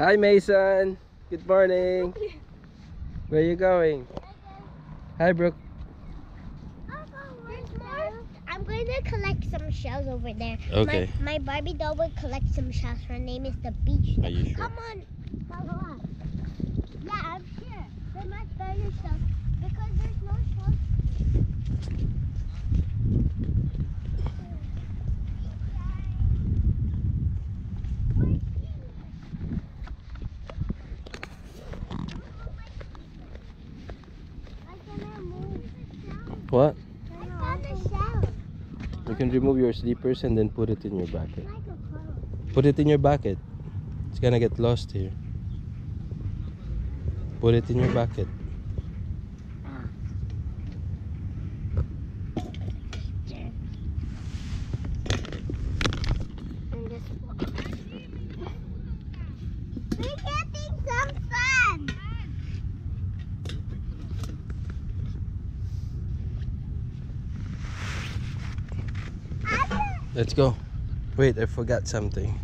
Hi, Mason. Good morning. Where are you going? Hi, Brooke. I'm going to collect some shells over there. Okay. My, my Barbie doll will collect some shells. Her name is the Beach. Are you sure? Come on, What? I found a shell. You can remove your slippers and then put it in your bucket. Like a pearl. Put it in your bucket. It's gonna get lost here. Put it in your bucket. Let's go. Wait, I forgot something.